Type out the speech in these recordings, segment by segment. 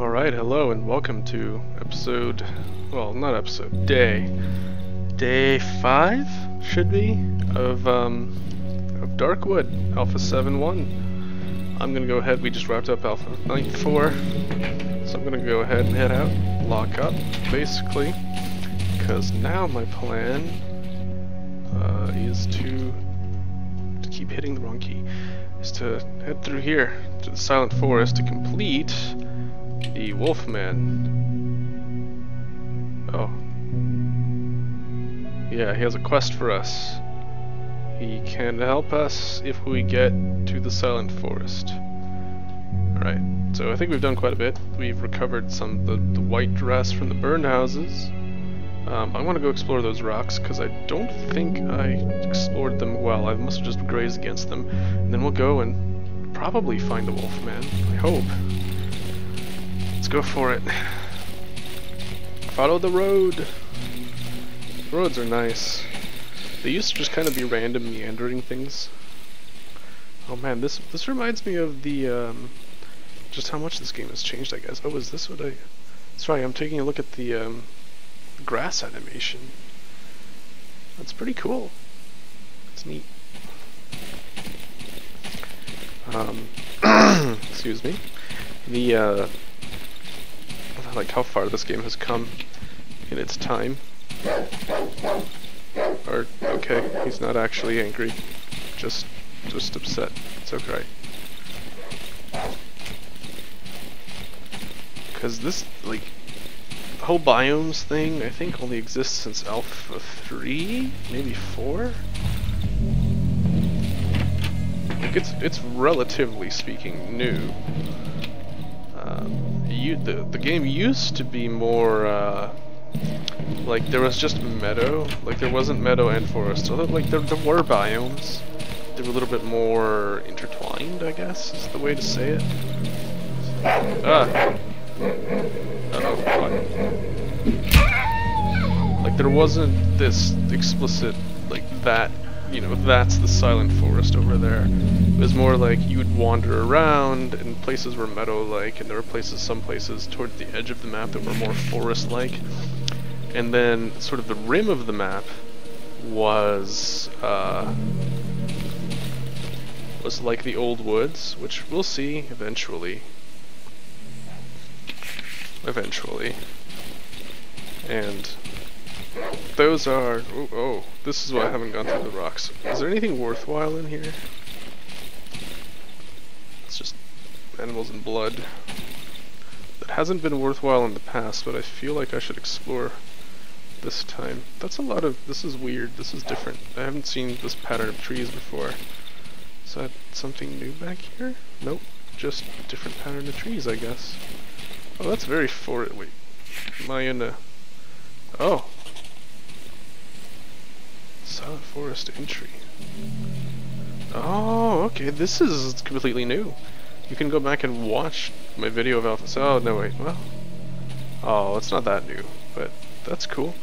Alright, hello and welcome to episode, well, not episode, day, day 5, should be, of, um, of Darkwood, Alpha 7-1. I'm gonna go ahead, we just wrapped up Alpha 94, so I'm gonna go ahead and head out, lock up, basically, because now my plan, uh, is to, to keep hitting the wrong key, is to head through here, to the Silent Forest to complete the Wolfman. Oh. Yeah, he has a quest for us. He can help us if we get to the Silent Forest. Alright, so I think we've done quite a bit. We've recovered some the, the white dress from the burned houses. Um, I want to go explore those rocks because I don't think I explored them well. I must have just grazed against them. And then we'll go and probably find a wolfman. I hope. Go for it. Follow the road. Roads are nice. They used to just kind of be random meandering things. Oh man, this this reminds me of the um, just how much this game has changed. I guess. Oh, is this what I? Sorry, I'm taking a look at the um, grass animation. That's pretty cool. It's neat. Um, excuse me. The uh, like how far this game has come in its time. Or okay, he's not actually angry, just just upset. It's okay. Cause this like whole biomes thing I think only exists since Alpha 3, maybe 4? Like it's it's relatively speaking new. Um, the the game used to be more uh, like there was just meadow, like there wasn't meadow and forest. So like there there were biomes. They were a little bit more intertwined, I guess is the way to say it. Ah. Oh? Like there wasn't this explicit like that you know, that's the silent forest over there. It was more like you would wander around and places were meadow-like and there were places, some places toward the edge of the map that were more forest-like. And then sort of the rim of the map was, uh, was like the old woods, which we'll see eventually. Eventually. And those are... Oh, oh, this is why I haven't gone through the rocks. Is there anything worthwhile in here? It's just animals and blood. That hasn't been worthwhile in the past, but I feel like I should explore this time. That's a lot of... This is weird. This is different. I haven't seen this pattern of trees before. Is that something new back here? Nope. Just a different pattern of trees, I guess. Oh, that's very for. Wait. Am I in a... Oh, Silent Forest entry. Oh, okay, this is completely new. You can go back and watch my video of Alpha. Oh, no, wait, well. Oh, it's not that new, but that's cool.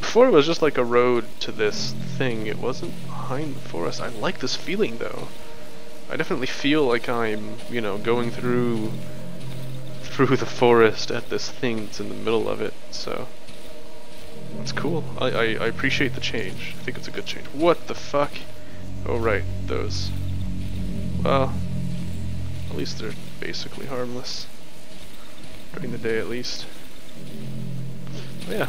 Before it was just like a road to this thing, it wasn't behind the forest. I like this feeling though. I definitely feel like I'm, you know, going through through the forest at this thing that's in the middle of it, so that's cool. I, I, I appreciate the change. I think it's a good change. What the fuck? Oh right, those. Well, at least they're basically harmless. During the day at least. Oh, yeah.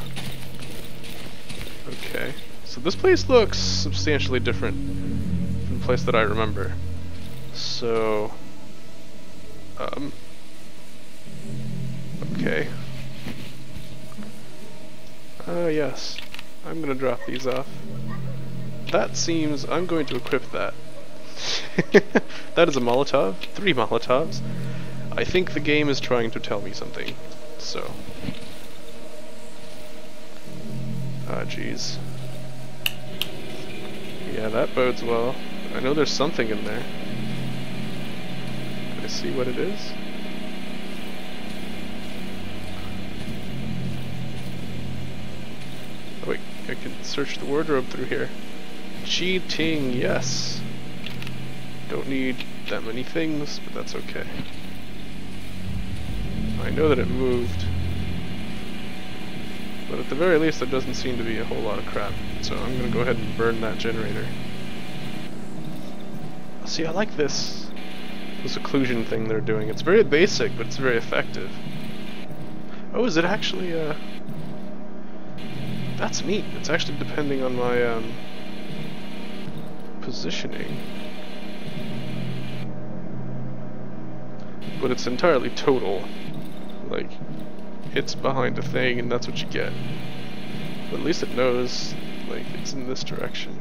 Okay. So this place looks substantially different from the place that I remember. So... Um... Okay. Ah, uh, yes. I'm gonna drop these off. That seems... I'm going to equip that. that is a Molotov. Three Molotovs. I think the game is trying to tell me something. So... Ah, jeez. Yeah, that bodes well. I know there's something in there. Can I see what it is? I can search the wardrobe through here. Cheating, yes. Don't need that many things, but that's okay. I know that it moved. But at the very least, there doesn't seem to be a whole lot of crap. So I'm to go ahead and burn that generator. See, I like this, this occlusion thing they're doing. It's very basic, but it's very effective. Oh, is it actually, uh... That's neat. It's actually depending on my, um... Positioning. But it's entirely total. Like, it's behind a thing and that's what you get. But at least it knows, like, it's in this direction.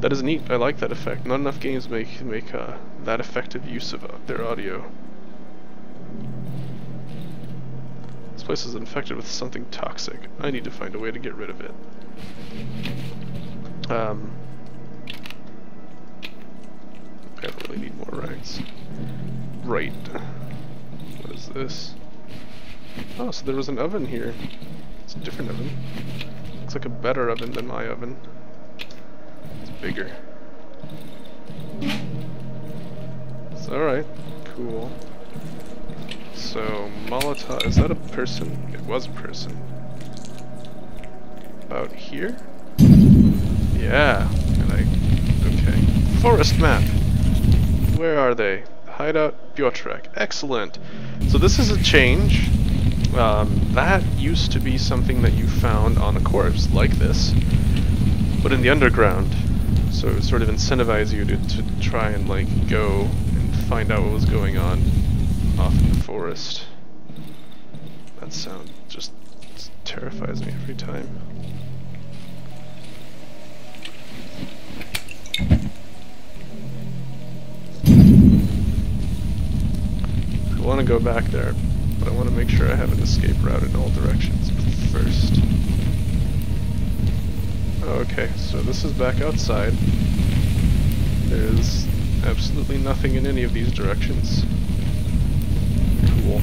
That is neat, I like that effect. Not enough games make, make uh, that effective use of uh, their audio. This place is infected with something toxic. I need to find a way to get rid of it. Um, I really need more rags. Right. What is this? Oh, so there was an oven here. It's a different oven. Looks like a better oven than my oven. It's bigger. It's alright. Cool. So, Molotov, is that a person? It was a person. About here? Yeah, and I, okay. Forest map! Where are they? Hideout Biotrek. Excellent! So this is a change um, that used to be something that you found on a corpse, like this, but in the underground. So it would sort of incentivize you to, to try and like go and find out what was going on off forest. That sound just terrifies me every time. I want to go back there, but I want to make sure I have an escape route in all directions first. Okay, so this is back outside. There's absolutely nothing in any of these directions. Cool.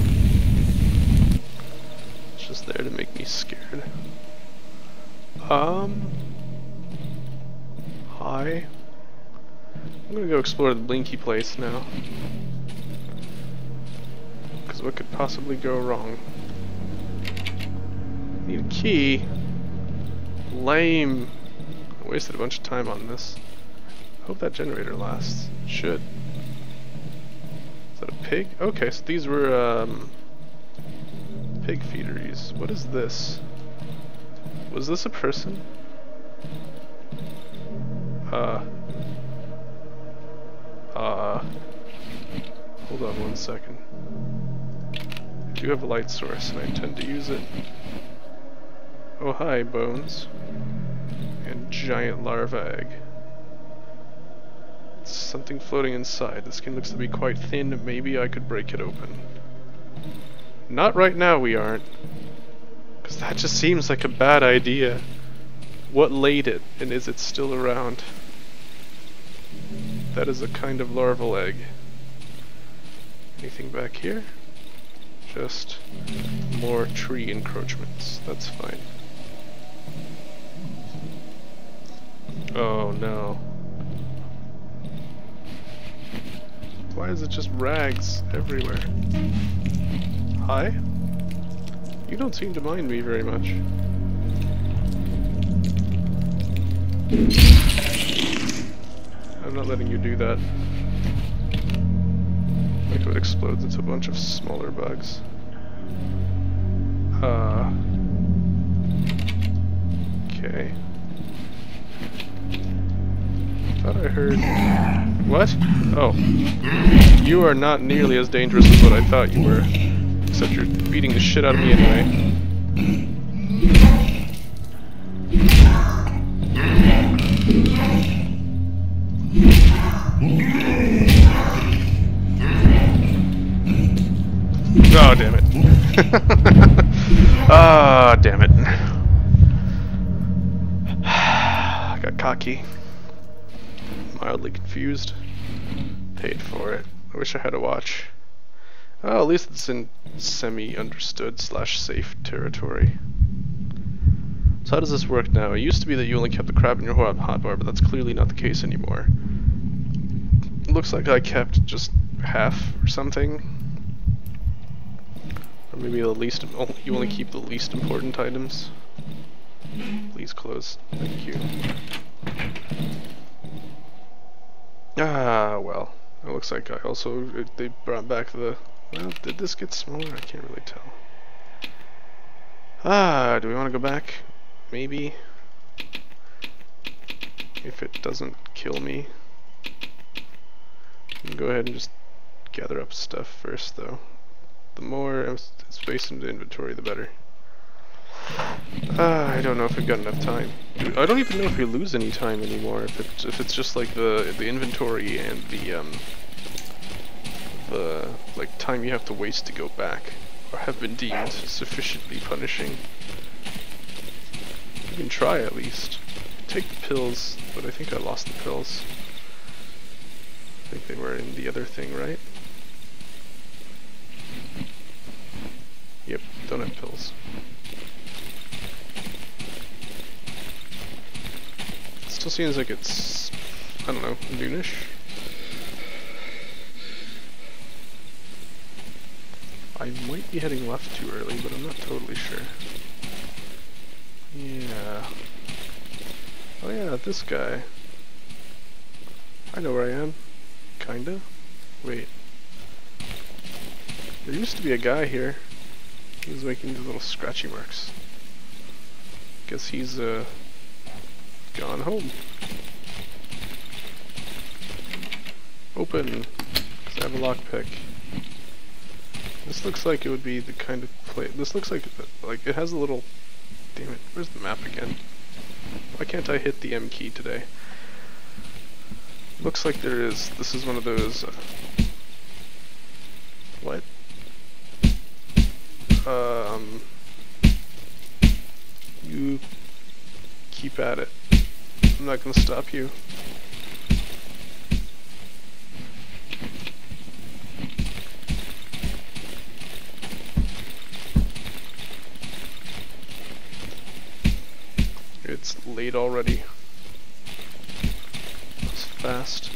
It's just there to make me scared. Um... Hi. I'm gonna go explore the Blinky place now Because what could possibly go wrong? Need a key. Lame. I wasted a bunch of time on this. Hope that generator lasts. Should. Pig? Okay, so these were um, pig feederys. What is this? Was this a person? Uh. Uh. Hold on one second I do have a light source, and I intend to use it. Oh hi, bones. And giant larva egg. Something floating inside. The skin looks to be quite thin, maybe I could break it open. Not right now we aren't. Because that just seems like a bad idea. What laid it, and is it still around? That is a kind of larval egg. Anything back here? Just more tree encroachments. That's fine. Oh no. Why is it just rags everywhere? Hi? You don't seem to mind me very much. I'm not letting you do that. Like it explodes into a bunch of smaller bugs. Uh. Okay. Thought I heard. What? Oh. You are not nearly as dangerous as what I thought you were. Except you're beating the shit out of me anyway. Oh, damn it. Ah, oh, damn it. I got cocky. Mildly confused. Paid for it. I wish I had a watch. Oh, at least it's in semi-understood slash safe territory. So how does this work now? It used to be that you only kept the crab in your hotbar, but that's clearly not the case anymore. It looks like I kept just half or something. Or maybe the least, oh, you only keep the least important items. Please close. Thank you. Ah, well. It looks like I also, they brought back the, well, did this get smaller? I can't really tell. Ah, do we want to go back? Maybe. If it doesn't kill me. Go ahead and just gather up stuff first, though. The more space in the inventory, the better. Uh, I don't know if we've got enough time. I don't even know if we lose any time anymore. If it's if it's just like the the inventory and the um the like time you have to waste to go back, or have been deemed sufficiently punishing. You can try at least. Take the pills, but I think I lost the pills. I think they were in the other thing, right? Yep, don't have pills. Still seems like it's, I don't know, noonish. I might be heading left too early, but I'm not totally sure. Yeah. Oh yeah, this guy. I know where I am. Kinda. Wait. There used to be a guy here. He was making these little scratchy marks. Guess he's, uh, gone home. Open, because I have a lockpick. This looks like it would be the kind of place. This looks like like it has a little. Damn it! Where's the map again? Why can't I hit the M key today? Looks like there is. This is one of those. Uh, what? Um. You keep at it. I'm not gonna stop you. It's late already. It's fast.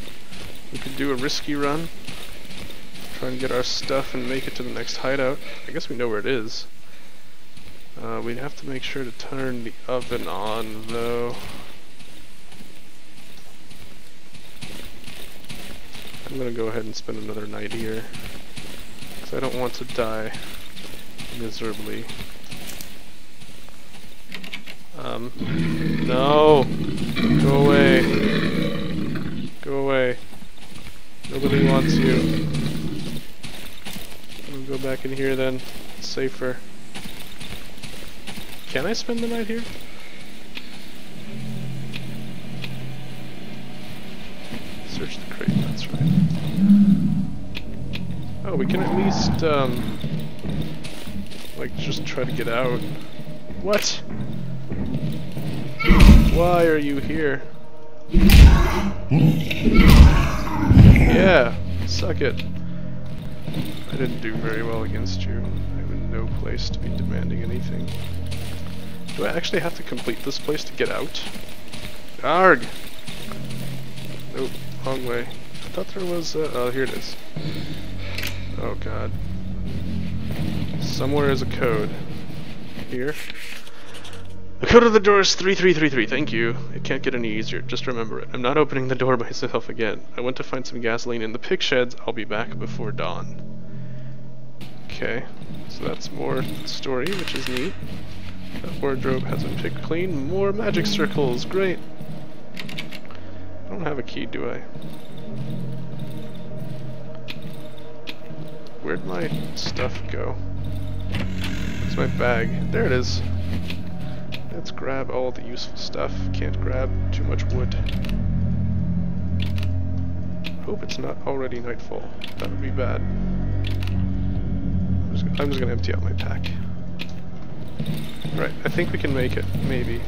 We could do a risky run. Try and get our stuff and make it to the next hideout. I guess we know where it is. Uh, we'd have to make sure to turn the oven on, though. I'm gonna go ahead and spend another night here. Because I don't want to die miserably. Um, no! Go away. Go away. Nobody wants you. I'll go back in here then. It's safer. Can I spend the night here? Search the crate, that's right. Oh, we can at least, um, like, just try to get out. What? Why are you here? Yeah, suck it. I didn't do very well against you. I have no place to be demanding anything. Do I actually have to complete this place to get out? Arg! Nope, wrong way. I thought there was, uh, oh, here it is. Oh god. Somewhere is a code. Here. The code of the door is 3333, thank you. It can't get any easier, just remember it. I'm not opening the door myself again. I went to find some gasoline in the pig sheds. I'll be back before dawn. Okay, so that's more story, which is neat. That wardrobe has been picked clean. More magic circles, great. I don't have a key, do I? Where'd my stuff go? Where's my bag? There it is. Let's grab all the useful stuff. Can't grab too much wood. Hope it's not already nightfall. That would be bad. I'm just, I'm just gonna empty out my pack. Right, I think we can make it, maybe.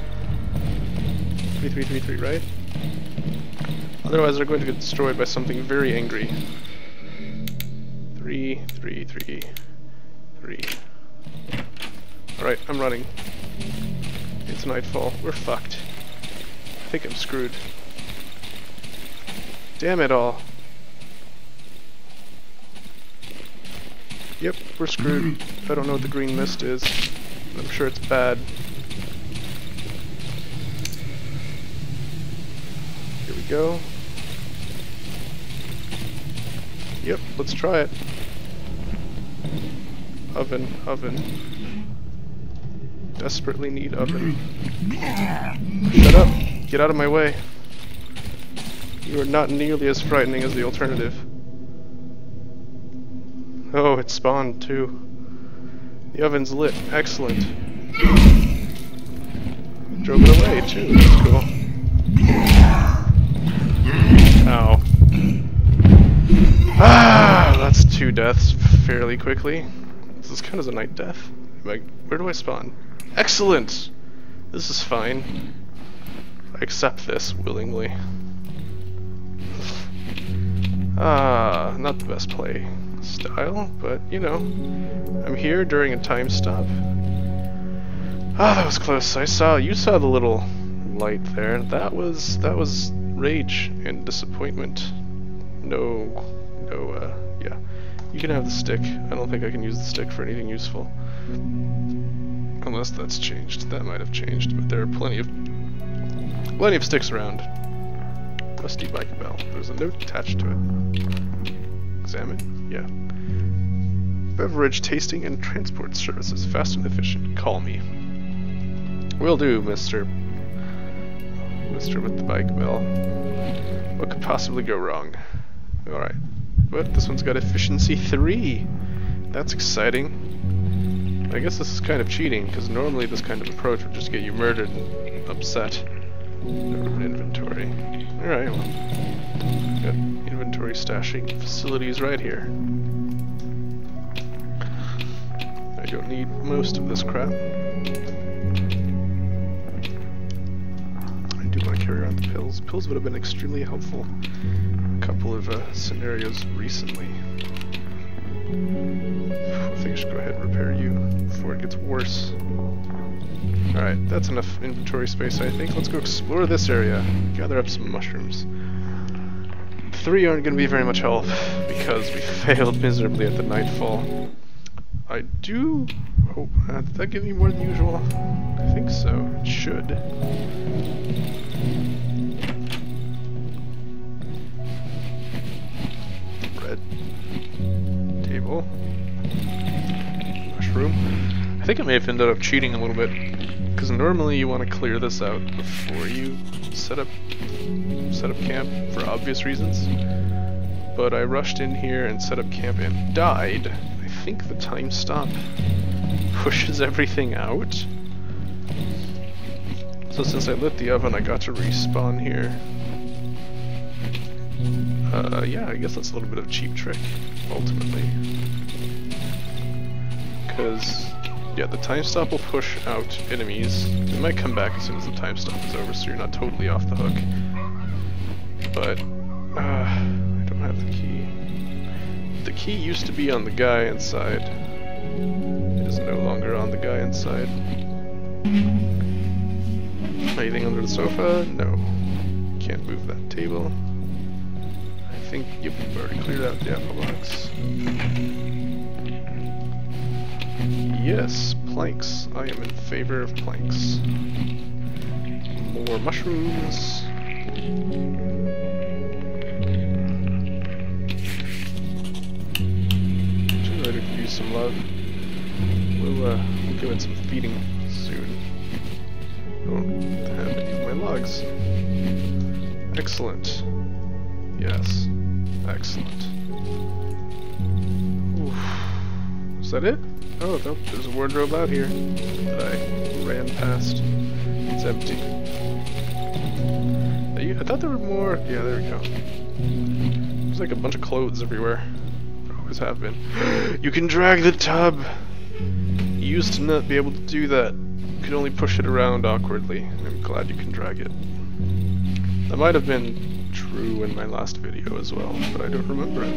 3333, right? Otherwise they're going to get destroyed by something very angry. Three, three, three, three. Alright, I'm running. It's nightfall. We're fucked. I think I'm screwed. Damn it all. Yep, we're screwed. I don't know what the green mist is. I'm sure it's bad. Here we go. Yep, let's try it. Oven, oven. Desperately need oven. Shut up! Get out of my way. You are not nearly as frightening as the alternative. Oh, it spawned too. The oven's lit. Excellent. Drove it away too. That's cool. Ow. Ah, that's two deaths fairly quickly. This kind of a night death. I, where do I spawn? Excellent! This is fine. I accept this willingly. Ah, not the best play style, but you know, I'm here during a time stop. Ah, that was close. I saw you saw the little light there. That was that was rage and disappointment. No, no, uh. You can have the stick. I don't think I can use the stick for anything useful. Unless that's changed. That might have changed, but there are plenty of plenty of sticks around. Rusty bike bell. There's a note attached to it. Examine? Yeah. Beverage tasting and transport services. Fast and efficient. Call me. Will do, Mr. Mr. with the bike bell. What could possibly go wrong? Alright. But this one's got efficiency 3. That's exciting. I guess this is kind of cheating, because normally this kind of approach would just get you murdered and upset. inventory. Alright, well. Got inventory stashing facilities right here. I don't need most of this crap. I do want to carry around the pills. Pills would have been extremely helpful couple of uh, scenarios recently. I think I should go ahead and repair you before it gets worse. Alright, that's enough inventory space I think. Let's go explore this area. Gather up some mushrooms. Three aren't going to be very much help because we failed miserably at the nightfall. I do hope... Uh, did that give me more than usual? I think so. It should. Mushroom. I think I may have ended up cheating a little bit. Because normally you want to clear this out before you set up set up camp for obvious reasons. But I rushed in here and set up camp and died. I think the time stop pushes everything out. So since I lit the oven, I got to respawn here. Uh, yeah, I guess that's a little bit of a cheap trick, ultimately. Because, yeah, the time stop will push out enemies. They might come back as soon as the time stop is over, so you're not totally off the hook. But, uh, I don't have the key. The key used to be on the guy inside. It is no longer on the guy inside. Anything under the sofa? No. Can't move that table think you've already cleared out the apple box. Yes, planks. I am in favor of planks. More mushrooms. Generator could use some love. We'll, uh, we'll give it some feeding soon. Don't have any of my logs. Excellent. Yes. Excellent. Oof. Is that it? Oh, no, there's a wardrobe out here that I ran past. It's empty. I thought there were more. Yeah, there we go. There's like a bunch of clothes everywhere. Always have been. you can drag the tub! You used to not be able to do that. You could only push it around awkwardly. I'm glad you can drag it. That might have been true in my last video as well, but I don't remember it.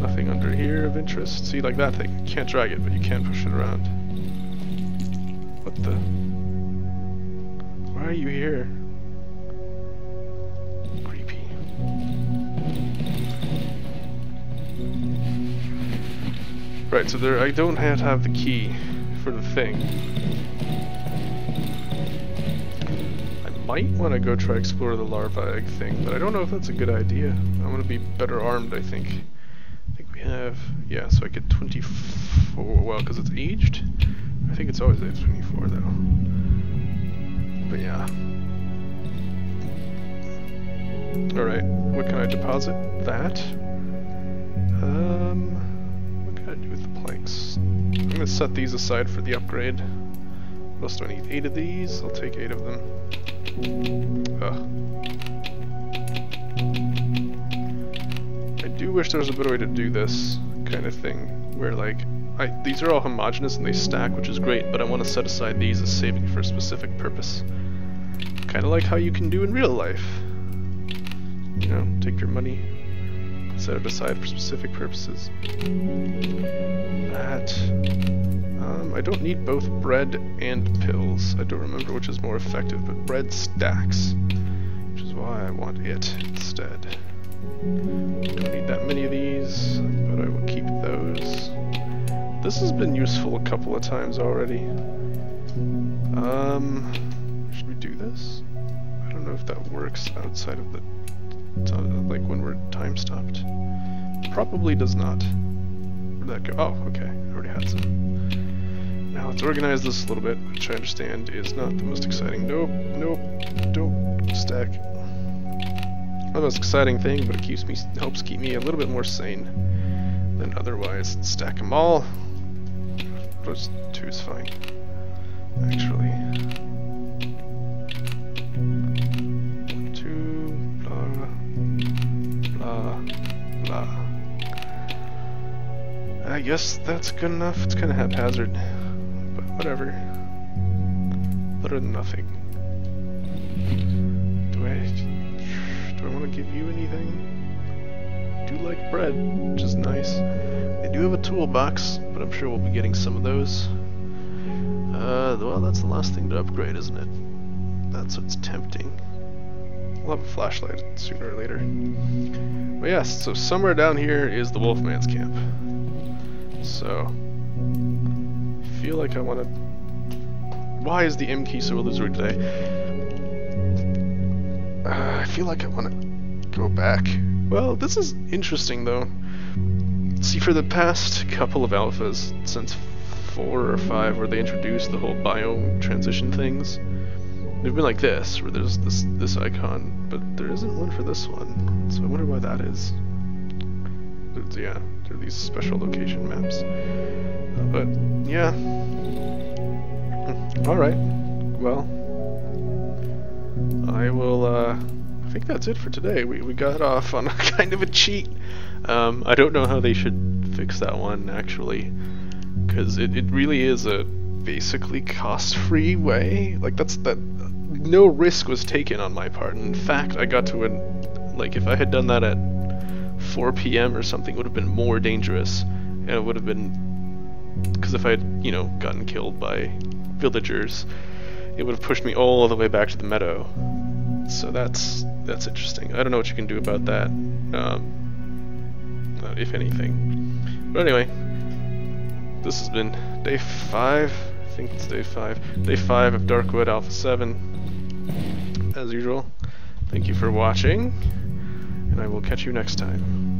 Nothing under here of interest. See, like that thing. Can't drag it, but you can push it around. What the? Why are you here? Creepy. Right, so there I don't have to have the key for the thing. I might want to go try explore the larva egg thing, but I don't know if that's a good idea. I'm going to be better armed, I think. I think we have... Yeah, so I get 24... Well, because it's aged? I think it's always age 24, though. But yeah. Alright, what can I deposit? That. Um, what can I do with the planks? I'm gonna set these aside for the upgrade. What else do I need? Eight of these? I'll take eight of them. Ugh. I do wish there was a better way to do this kind of thing, where like, I, these are all homogenous and they stack, which is great, but I want to set aside these as saving for a specific purpose. Kind of like how you can do in real life. You know, take your money, set it aside for specific purposes. I don't need both bread and pills. I don't remember which is more effective, but bread stacks, which is why I want it instead. Don't need that many of these, but I will keep those. This has been useful a couple of times already. Um, should we do this? I don't know if that works outside of the uh, like when we're time stopped. Probably does not. Where'd that go? Oh, okay. I already had some. Now let's organize this a little bit, which I understand is not the most exciting. Nope, nope, don't stack. Not the most exciting thing, but it keeps me helps keep me a little bit more sane than otherwise. Stack them all. Those two is fine. Actually. I guess that's good enough. It's kind of haphazard, whatever. Better than nothing. Do I do I want to give you anything? I do like bread, which is nice. They do have a toolbox, but I'm sure we'll be getting some of those. Uh, well, that's the last thing to upgrade, isn't it? That's what's tempting. We'll have a flashlight sooner or later. But yes, so somewhere down here is the Wolfman's camp. So, I feel like I want to... Why is the M key so illusory today? Uh, I feel like I want to go back. Well, this is interesting though. See, for the past couple of alphas, since four or five, where they introduced the whole biome transition things, they've been like this, where there's this this icon, but there isn't one for this one. So I wonder why that is. Yeah, there are these special location maps. But, yeah. Hmm, alright. Well, I will, uh, I think that's it for today. We, we got off on a kind of a cheat. Um, I don't know how they should fix that one, actually. Because it, it really is a basically cost-free way. Like, that's that... No risk was taken on my part. In fact, I got to an... Like, if I had done that at 4 p.m. or something would have been more dangerous, and it would have been because if I had you know gotten killed by villagers, it would have pushed me all the way back to the meadow. So that's that's interesting. I don't know what you can do about that, um, uh, if anything. But anyway, this has been day five. I think it's day five. Day five of Darkwood Alpha 7. As usual, thank you for watching, and I will catch you next time.